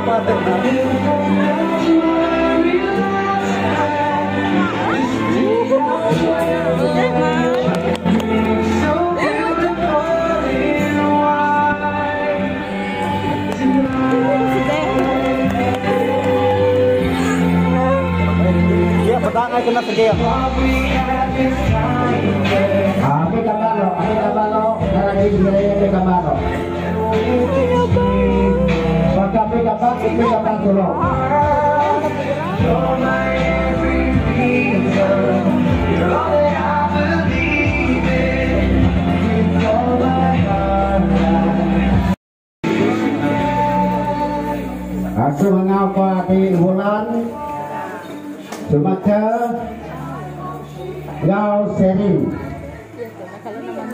Dia petang ay kena segel. Kami. Bapak Ibu bulan Sumatera Yau Sering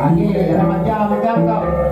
Anjing dia jangan macam macam kau.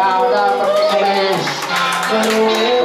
Chào ra SMS Pengawaknya